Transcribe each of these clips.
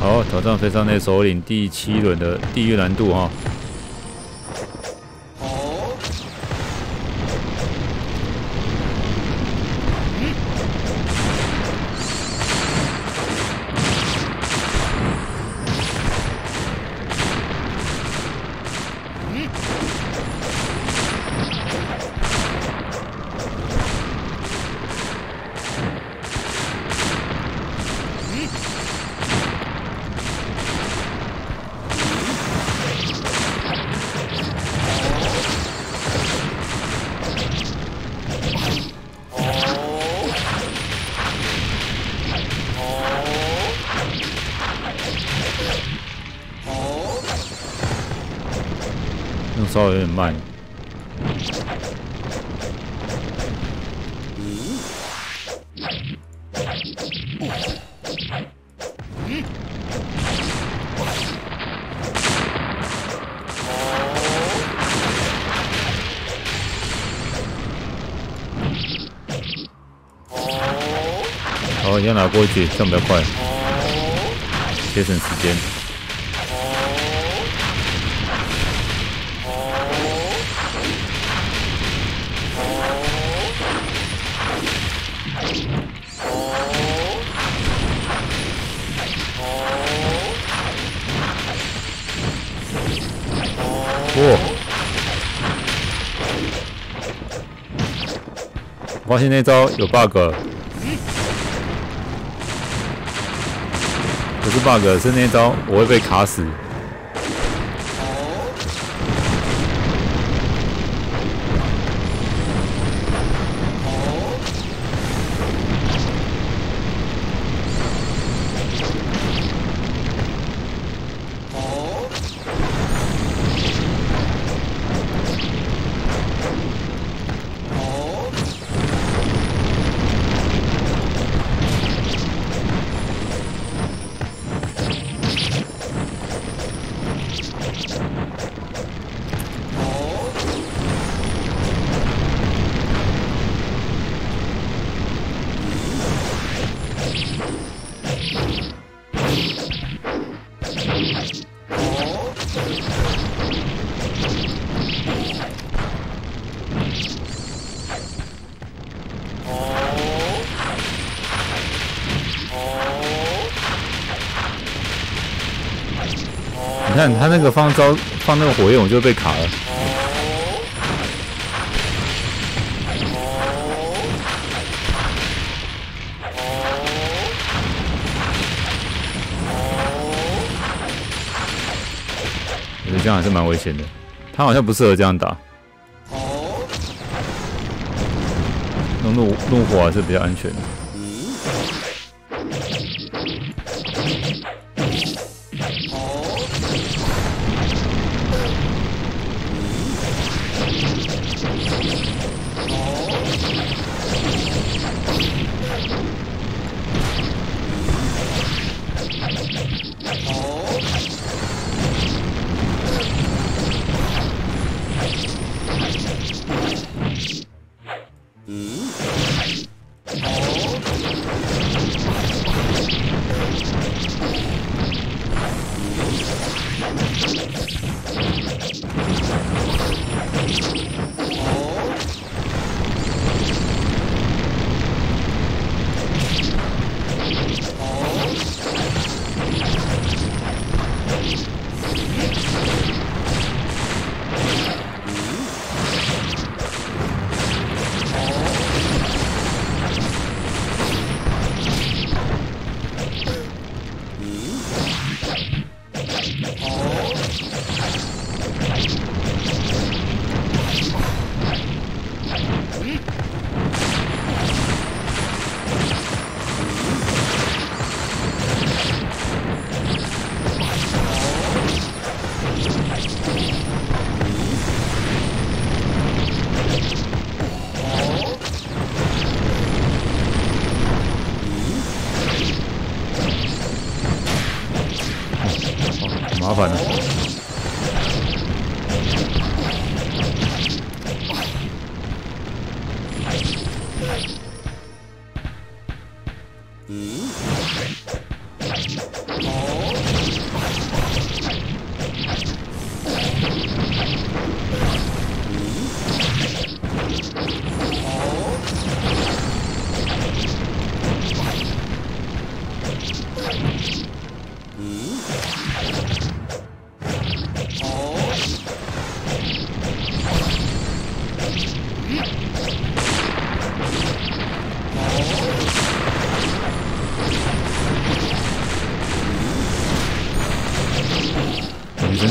好，挑战飞上那首领第七轮的地狱难度哈。用稍微有点慢。好，要拿过去，这样比较快，节省时间。发现那招有 bug，不是 bug，是那招我会被卡死。看他那个放招放那个火焰，我就被卡了。我觉得这样还是蛮危险的，他好像不适合这样打。哦用怒怒火还是比较安全的。Let's go. 麻烦了。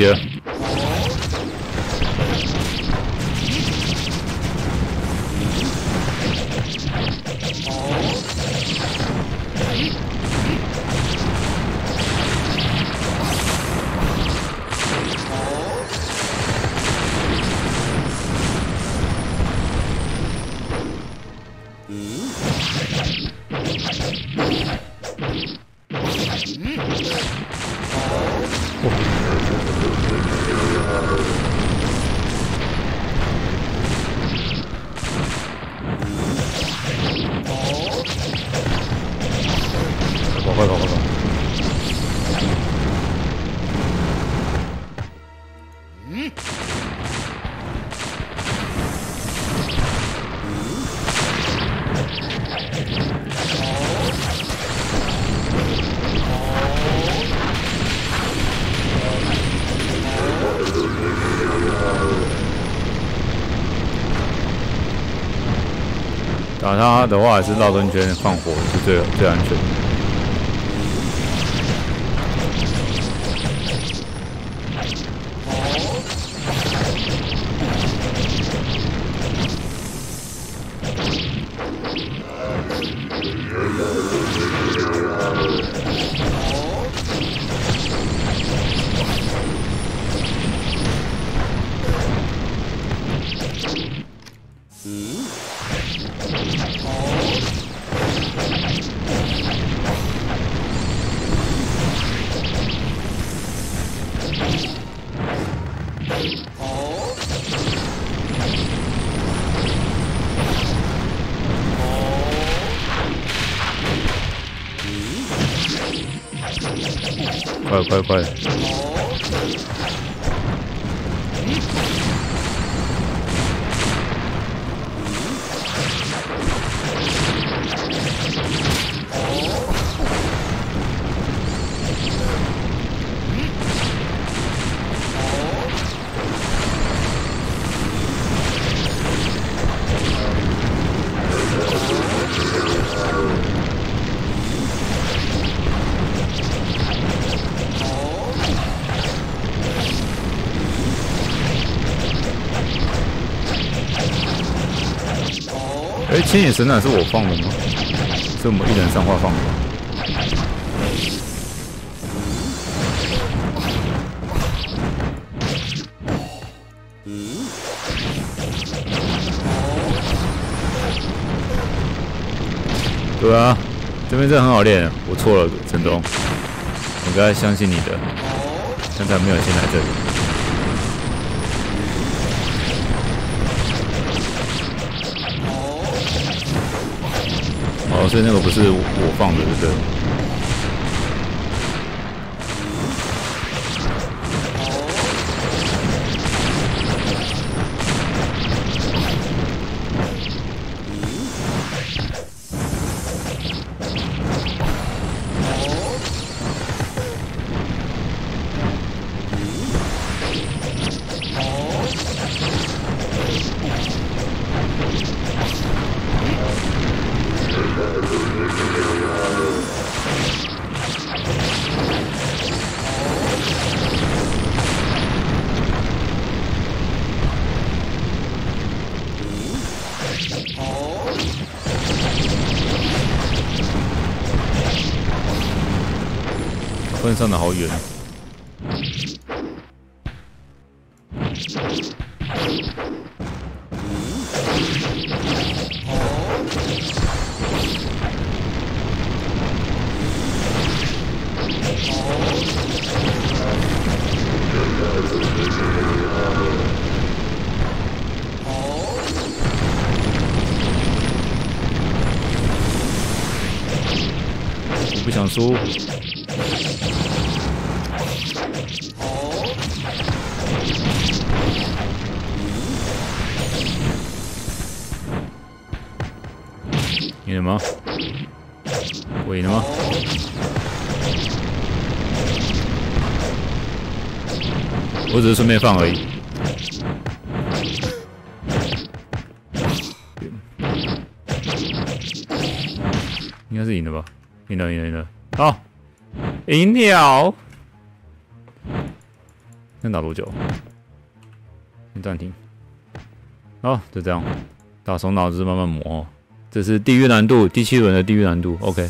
击了。打他的话，还是绕灯圈放火是最最安全的。快快快！哎，千眼神奶是我放的吗？是我们一人上画放的吗？对啊，这边真的很好练。我错了，陈东，我该相信你的，但他没有先来这里。哦，所以那个不是我放的，对不对？分散的好远。我不想输。了吗？我赢了吗？我只是顺便放而已。应该是赢了吧？赢了，赢了，赢了！好，赢了！先打多久？先暂停。好，就这样，打手脑子慢慢磨。这是地狱难度，第七轮的地狱难度。OK。